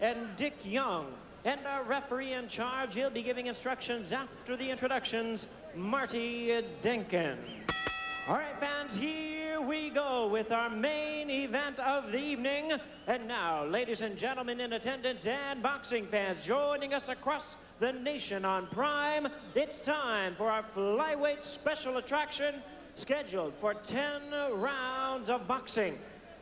and Dick Young. And our referee in charge, he'll be giving instructions after the introductions, Marty Denkin. All right, fans, here we go with our main event of the evening. And now, ladies and gentlemen in attendance and boxing fans joining us across the nation on Prime, it's time for our flyweight special attraction scheduled for 10 rounds of boxing.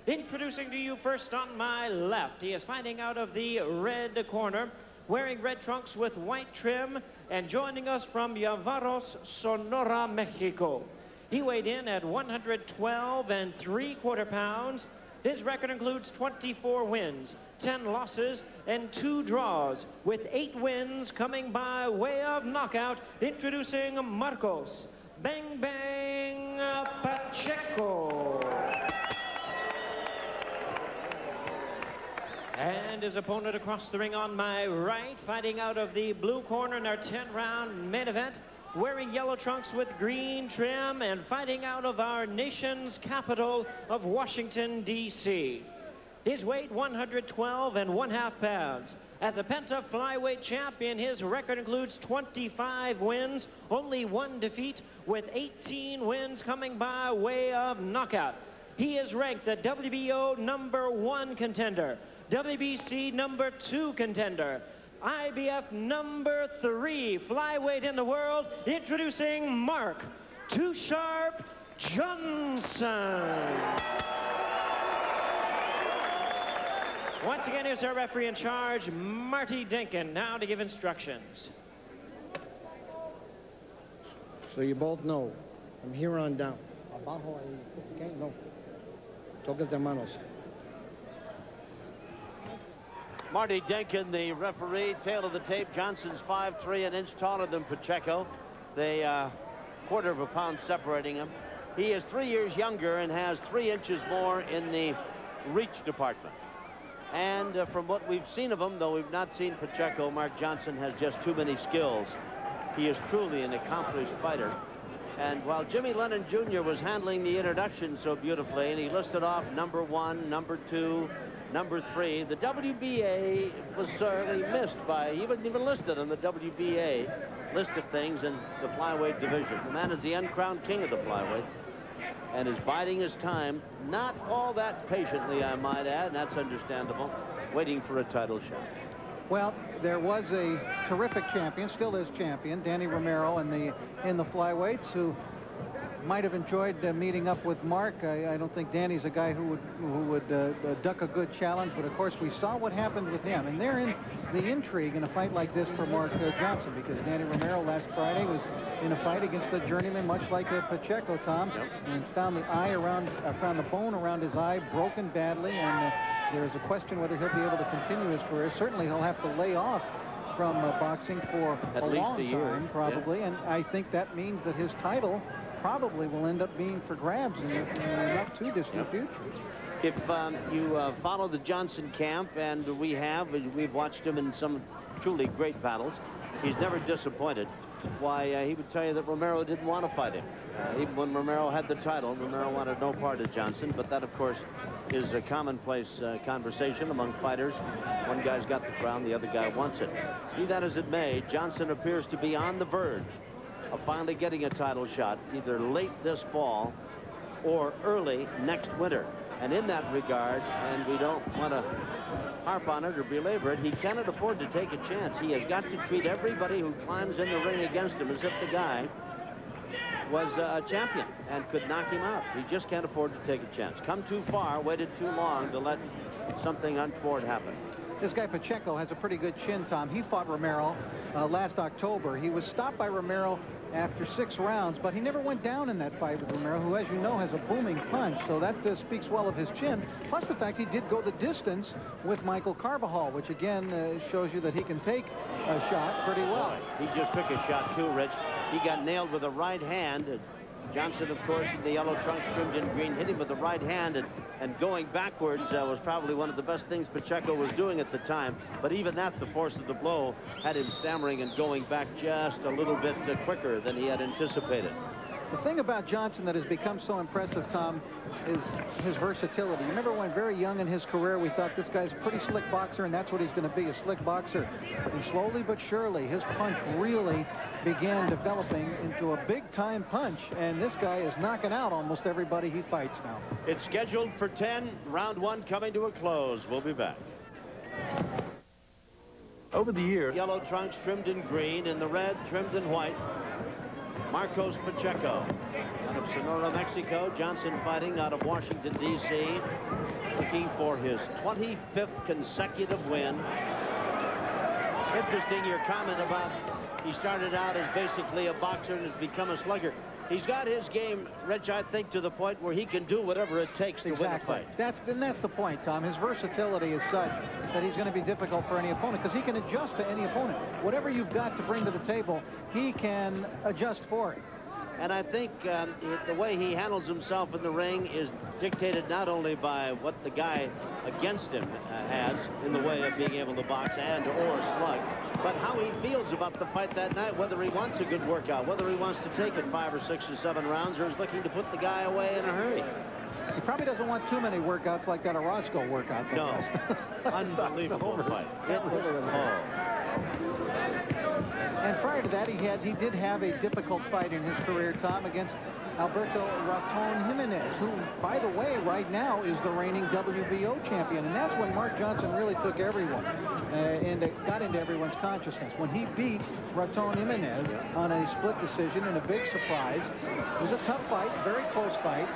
Introducing to you first on my left, he is fighting out of the red corner, wearing red trunks with white trim, and joining us from Yavaros, Sonora, Mexico. He weighed in at 112 and three quarter pounds. His record includes 24 wins, 10 losses, and two draws, with eight wins coming by way of knockout, introducing Marcos Bang Bang Pacheco. And his opponent across the ring on my right, fighting out of the blue corner in our 10-round main event, wearing yellow trunks with green trim and fighting out of our nation's capital of Washington, D.C. His weight, 112 and one half pounds. As a penta flyweight champion, his record includes 25 wins, only one defeat, with 18 wins coming by way of knockout. He is ranked the WBO number one contender, WBC number two contender, IBF number three flyweight in the world, introducing Mark Too Sharp Johnson. Once again, here's our referee in charge, Marty Denkin, now to give instructions. So you both know, from here on down. Abajo. Okay, no. Toques de manos. Marty Denkin, the referee, tail of the tape. Johnson's 5'3", an inch taller than Pacheco. They uh, quarter of a pound separating him. He is three years younger and has three inches more in the reach department. And uh, from what we've seen of him, though we've not seen Pacheco, Mark Johnson has just too many skills. He is truly an accomplished fighter. And while Jimmy Lennon Jr. was handling the introduction so beautifully, and he listed off number one, number two, number three. The WBA was sorely missed by, he wasn't even listed on the WBA list of things in the flyweight division. The man is the uncrowned king of the flyweights and is biding his time, not all that patiently, I might add, and that's understandable, waiting for a title shot. Well, there was a terrific champion, still is champion, Danny Romero in the in the flyweights, who might have enjoyed uh, meeting up with Mark. I, I, don't think Danny's a guy who would who would uh, uh, duck a good challenge, but of course we saw what happened with him. And they're in the intrigue in a fight like this for Mark uh, Johnson because Danny Romero last Friday was in a fight against a journeyman, much like a Pacheco, Tom, yep. and found the eye around, uh, found the bone around his eye broken badly, and uh, there is a question whether he'll be able to continue his career. Certainly he'll have to lay off from boxing for At a long a time, probably, yeah. and I think that means that his title probably will end up being for grabs in the, in the not too distant future. If um, you uh, follow the Johnson camp, and we have, we've watched him in some truly great battles, he's never disappointed. Why, uh, he would tell you that Romero didn't want to fight him. Uh, even when Romero had the title, Romero wanted no part of Johnson, but that, of course, is a commonplace uh, conversation among fighters. One guy's got the crown, the other guy wants it. Be that as it may, Johnson appears to be on the verge of finally getting a title shot either late this fall or early next winter. And in that regard, and we don't want to harp on it or belabor it, he cannot afford to take a chance. He has got to treat everybody who climbs in the ring against him as if the guy was a champion and could knock him out. He just can't afford to take a chance. Come too far, waited too long to let something untoward happen. This guy Pacheco has a pretty good chin, Tom. He fought Romero uh, last October. He was stopped by Romero after six rounds, but he never went down in that fight with Romero, who, as you know, has a booming punch, so that uh, speaks well of his chin. Plus the fact he did go the distance with Michael Carbajal, which again uh, shows you that he can take a shot pretty well. He just took a shot too, Rich. He got nailed with a right hand. Johnson, of course, in the yellow trunks, trimmed in green, hit him with the right hand, and, and going backwards uh, was probably one of the best things Pacheco was doing at the time. But even that, the force of the blow, had him stammering and going back just a little bit uh, quicker than he had anticipated. The thing about Johnson that has become so impressive, Tom, is his versatility. You remember when very young in his career, we thought this guy's a pretty slick boxer, and that's what he's going to be, a slick boxer. And slowly but surely, his punch really began developing into a big-time punch, and this guy is knocking out almost everybody he fights now. It's scheduled for 10, round one coming to a close. We'll be back. Over the years, Yellow trunks trimmed in green, and the red trimmed in white. Marcos Pacheco out of Sonora, Mexico. Johnson fighting out of Washington, D.C. Looking for his 25th consecutive win. Interesting your comment about he started out as basically a boxer and has become a slugger. He's got his game, Rich, I think, to the point where he can do whatever it takes to exactly. win a fight. That's, and that's the point, Tom. His versatility is such that he's going to be difficult for any opponent because he can adjust to any opponent. Whatever you've got to bring to the table, he can adjust for it. And I think um, the way he handles himself in the ring is dictated not only by what the guy against him uh, has in the way of being able to box and or slug, but how he feels about the fight that night, whether he wants a good workout, whether he wants to take it five or six or seven rounds, or is looking to put the guy away in a hurry. He probably doesn't want too many workouts like that Orozco workout. No. Unbelievable fight. It was, oh. And prior to that, he had he did have a difficult fight in his career, Tom, against Alberto Raton Jimenez, who, by the way, right now is the reigning WBO champion. And that's when Mark Johnson really took everyone uh, and it got into everyone's consciousness. When he beat Raton Jimenez on a split decision and a big surprise, it was a tough fight, very close fight.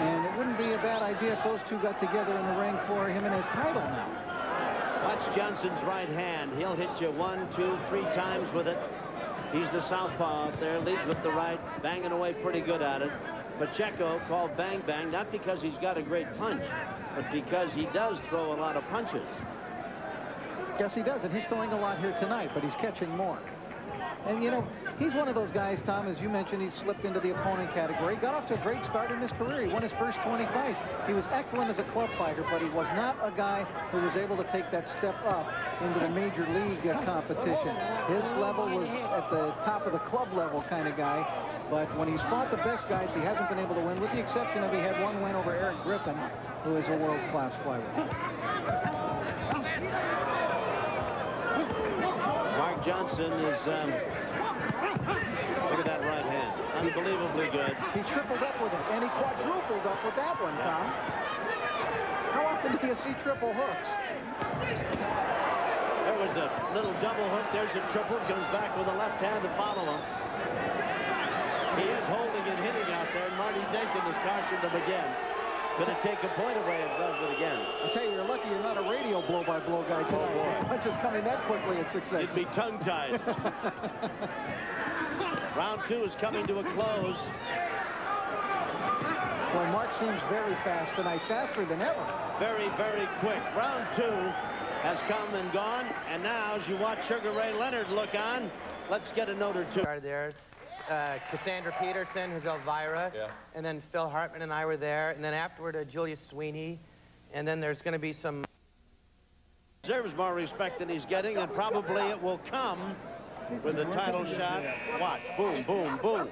And it wouldn't be a bad idea if those two got together in the ring for him and his title now. Watch Johnson's right hand. He'll hit you one, two, three times with it. He's the southpaw out there, leads with the right, banging away pretty good at it. Pacheco called Bang Bang, not because he's got a great punch, but because he does throw a lot of punches. Yes, he does, and he's throwing a lot here tonight, but he's catching more. And, you know, he's one of those guys, Tom, as you mentioned, he's slipped into the opponent category. Got off to a great start in his career. He won his first 20 fights. He was excellent as a club fighter, but he was not a guy who was able to take that step up into the major league uh, competition. His level was at the top of the club level kind of guy, but when he's fought the best guys, he hasn't been able to win, with the exception of he had one win over Eric Griffin, who is a world-class flyweight. Is, um, look at that right hand. Unbelievably good. He tripled up with it, and he quadrupled up with that one, Tom. How often do you see triple hooks? There was a little double hook. There's a triple. Comes back with a left hand to follow him. He is holding and hitting out there. Marty Denkin has cautioned him again. Gonna take a point away and does it again. I tell you, you're lucky you're not a radio blow-by-blow guy tonight. boy. Oh, Punches coming that quickly at success. He'd be tongue-tied. Round two is coming to a close. Boy, Mark seems very fast tonight, faster than ever. Very, very quick. Round two has come and gone. And now, as you watch Sugar Ray Leonard look on, let's get a note or two. Are there. Uh, Cassandra Peterson, who's Elvira, Yeah. and then Phil Hartman and I were there, and then afterward uh, Julia Sweeney, and then there's going to be some Deserves more respect than he's getting, and probably it will come with the title shot. Watch. Boom, boom, boom.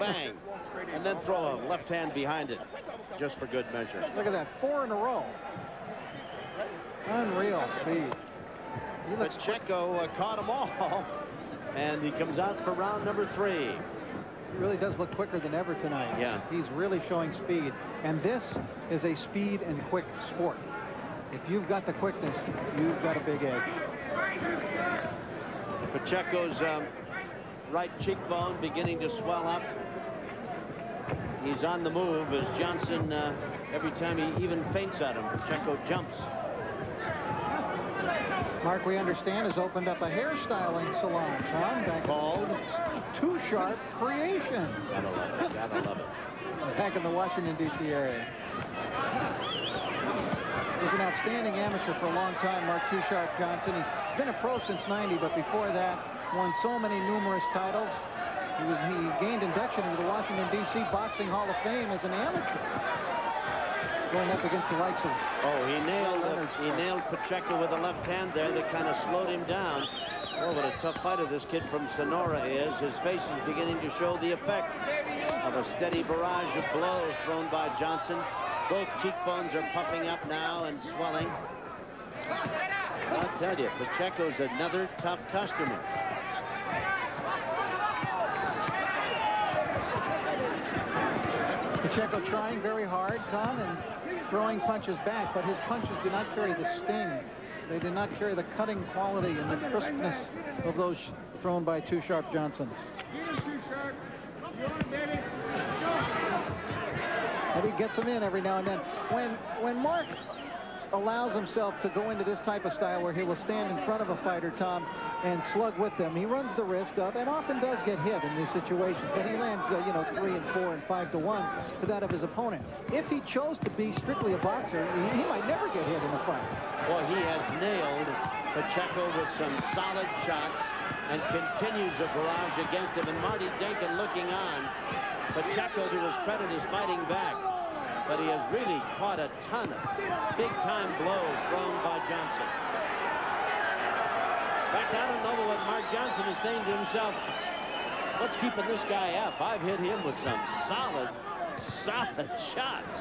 Bang. And then throw a left hand behind it, just for good measure. Look at that, four in a row. Unreal speed. He looks Pacheco uh, caught them all, and he comes out for round number three. He really does look quicker than ever tonight. Yeah. He's really showing speed. And this is a speed and quick sport. If you've got the quickness, you've got a big edge. Pacheco's um, right cheekbone beginning to swell up. He's on the move as Johnson, uh, every time he even feints at him, Pacheco jumps. Mark, we understand, has opened up a hairstyling salon, Tom, back Called. Too Sharp Creations, Gotta love it. Gotta love it. back in the Washington, D.C. area. He was an outstanding amateur for a long time, Mark Too Sharp Johnson. He's been a pro since 90, but before that, won so many numerous titles. He, was, he gained induction into the Washington, D.C. Boxing Hall of Fame as an amateur. Going up against the likes of Oh, he nailed Leonard he nailed Pacheco with a left hand there that kind of slowed him down. Oh, what a tough fighter this kid from Sonora is. His face is beginning to show the effect of a steady barrage of blows thrown by Johnson. Both cheekbones are puffing up now and swelling. I'll tell you, Pacheco's another tough customer. Pacheco trying very hard, Tom, and throwing punches back, but his punches do not carry the sting. They do not carry the cutting quality and the crispness of those thrown by Too Sharp Johnson. But he gets them in every now and then. When when Mark allows himself to go into this type of style where he will stand in front of a fighter, Tom, and slug with them. He runs the risk of, and often does get hit in these situations, but he lands, uh, you know, three and four and five to one to that of his opponent. If he chose to be strictly a boxer, he, he might never get hit in a fight. Well, he has nailed Pacheco with some solid shots and continues a barrage against him. And Marty Denkin looking on. Pacheco, to his credit, is fighting back but he has really caught a ton of big-time blows thrown by Johnson. Fact, I don't know what Mark Johnson is saying to himself. What's keeping this guy up? I've hit him with some solid, solid shots.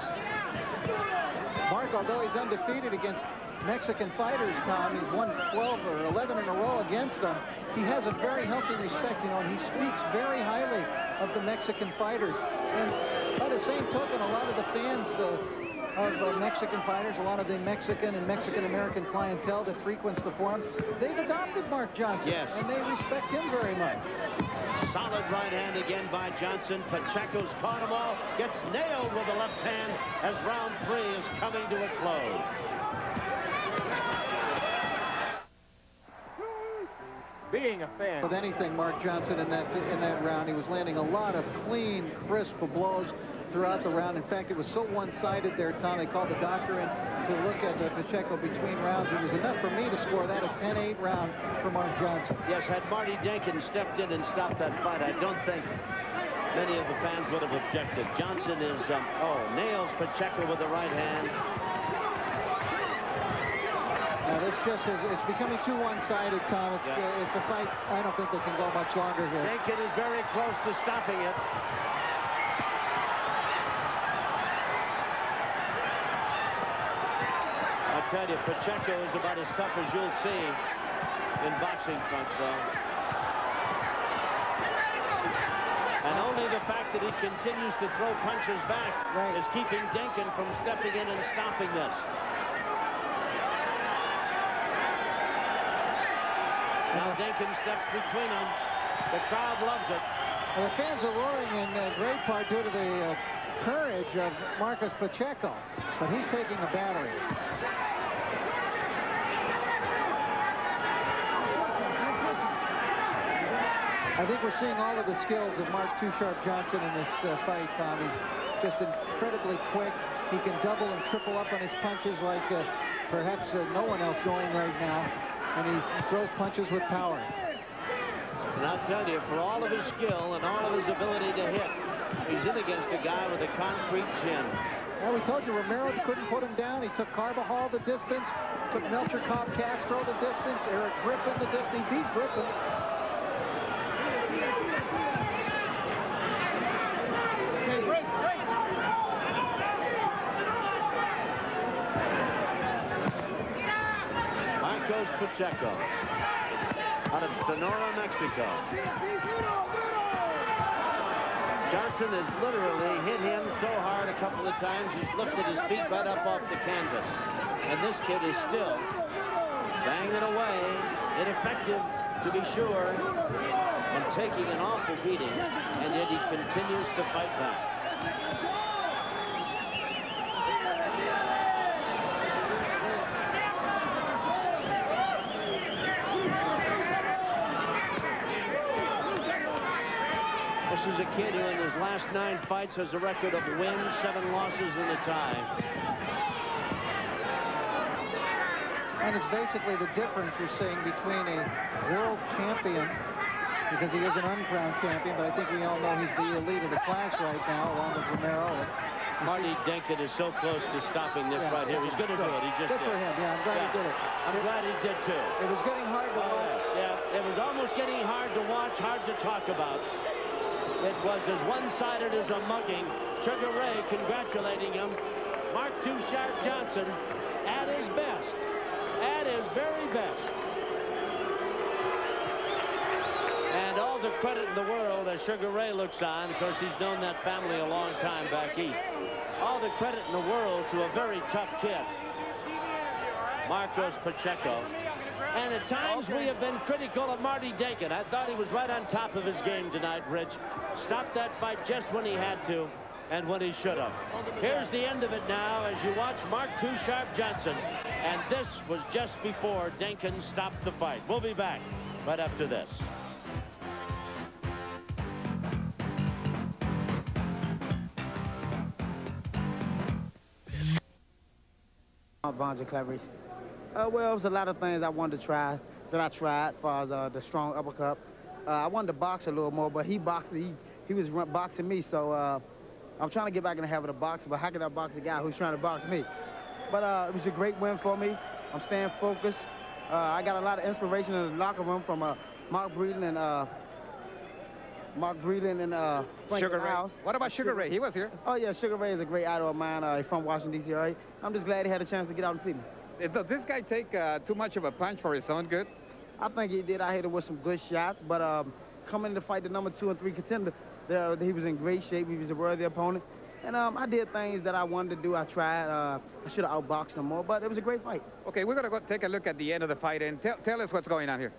Mark, although he's undefeated against Mexican fighters, Tom, he's won 12 or 11 in a row against them. He has a very healthy respect, you know, and he speaks very highly of the Mexican fighters. And by the same token, a lot of the fans uh, of uh, Mexican fighters, a lot of the Mexican and Mexican-American clientele that frequents the forum, they've adopted Mark Johnson. Yes. And they respect him very much. Solid right hand again by Johnson. Pacheco's caught him all. Gets nailed with the left hand as round three is coming to a close. being a fan. With anything, Mark Johnson in that in that round, he was landing a lot of clean, crisp blows throughout the round. In fact, it was so one-sided there, Tom, they called the doctor in to look at uh, Pacheco between rounds. It was enough for me to score that a 10-8 round for Mark Johnson. Yes, had Marty Denkin stepped in and stopped that fight, I don't think many of the fans would have objected. Johnson is, um, oh, nails Pacheco with the right hand. Now this just is, it's becoming too one-sided, Tom. It's, Yeah. uh, it's a fight, I don't think they can go much longer here. Denkin is very close to stopping it. Tell you, Pacheco is about as tough as you'll see in boxing trunks, though. And only the fact that he continues to throw punches back Right. is keeping Denkin from stepping in and stopping this. Now Denkin steps between them. The crowd loves it. Well, the fans are roaring in uh, great part due to the uh, courage of Marcos Pacheco, but he's taking a battery. I think we're seeing all of the skills of Mark Too Sharp Johnson in this uh, fight, Tom. He's just incredibly quick. He can double and triple up on his punches like uh, perhaps uh, no one else going right now. And he throws punches with power. And I'll tell you, for all of his skill and all of his ability to hit, he's in against a guy with a concrete chin. Well, we told you Romero couldn't put him down. He took Carbajal the distance, took Melchor Cob Castro the distance, Eric Griffin the distance. He beat Griffin. Marcos Pacheco out of Sonora, Mexico. Johnson has literally hit him so hard a couple of times, he's lifted his feet right up off the canvas. And this kid is still banging away, ineffective to be sure, and taking an awful beating, and yet he continues to fight back. A kid who in his last nine fights has a record of wins, seven losses, and a tie. And it's basically the difference you're seeing between a world champion, because he is an uncrowned champion, but I think we all know he's the elite of the class right now, along with Romero, Marty Denkin is so close to stopping this Yeah. right here. He's going to do it. He just Good did. for him. Yeah, I'm glad he did it. I'm glad he did too. It was getting hard to Oh, watch. yes, yeah, it was almost getting hard to watch, hard to talk about. It was as one-sided as a mugging. Sugar Ray congratulating him. Mark Sharp Johnson at his best, at his very best. And all the credit in the world as Sugar Ray looks on, because he's known that family a long time back east. All the credit in the world to a very tough kid, Marcos Pacheco. And at times we have been critical of Marty Denkin. I thought he was right on top of his game tonight, Rich. Stopped that fight just when he had to and when he should have. Here's the end of it now as you watch Mark Too Sharp Johnson. And this was just before Denkin stopped the fight. We'll be back right after this. Bonja Cleverage. Uh, well, it was a lot of things I wanted to try that I tried as far as uh, the strong uppercut. Uh, I wanted to box a little more, but he boxed. He he was boxing me, so uh, I'm trying to get back in the habit of boxing. But how can I box a guy who's trying to box me? But uh, it was a great win for me. I'm staying focused. Uh, I got a lot of inspiration in the locker room from uh, Mark Breeden and uh, Mark Breeden and uh, Frank Sugar Ray. Niles. What about Sugar Ray? He was here. Oh yeah, Sugar Ray is a great idol of mine. Uh, from Washington D.C. Right? I'm just glad he had a chance to get out and see me. Does this guy take uh, too much of a punch for his own good? I think he did. I hit him with some good shots, but um, coming to fight the number two and three contender, there, he was in great shape. He was a worthy opponent. And um, I did things that I wanted to do. I tried. Uh, I should have outboxed him more, but it was a great fight. Okay, we're going to go take a look at the end of the fight and tell, tell us what's going on here.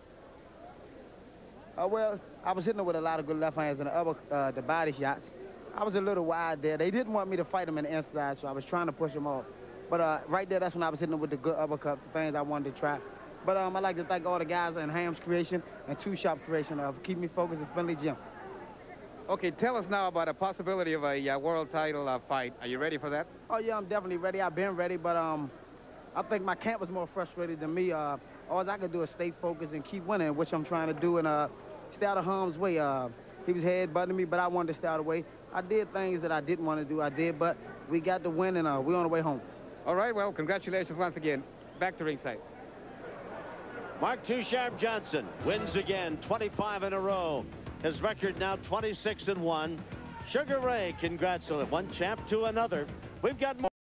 Uh, well, I was hitting him with a lot of good left hands and the, other, uh, the body shots. I was a little wide there. They didn't want me to fight him in the inside, so I was trying to push him off. But uh, right there, that's when I was hitting him with the good uppercuts, the things I wanted to try. But um, I'd like to thank all the guys in Ham's Creation and Too Sharp Creation for keeping me focused and friendly gym. Okay, tell us now about a possibility of a uh, world title uh, fight. Are you ready for that? Oh yeah, I'm definitely ready. I've been ready, but um, I think my camp was more frustrated than me. Uh, all I could do is stay focused and keep winning, which I'm trying to do, and uh, stay out of harm's way. Uh, he was headbutting me, but I wanted to stay out of the way. I did things that I didn't want to do. I did, but we got the win, and uh, we're on the way home. All right, well, congratulations once again. Back to ringside. Mark Too Sharp Johnson wins again, 25 in a row. His record now 26 and 1. Sugar Ray, congrats on it. One champ to another. We've got more.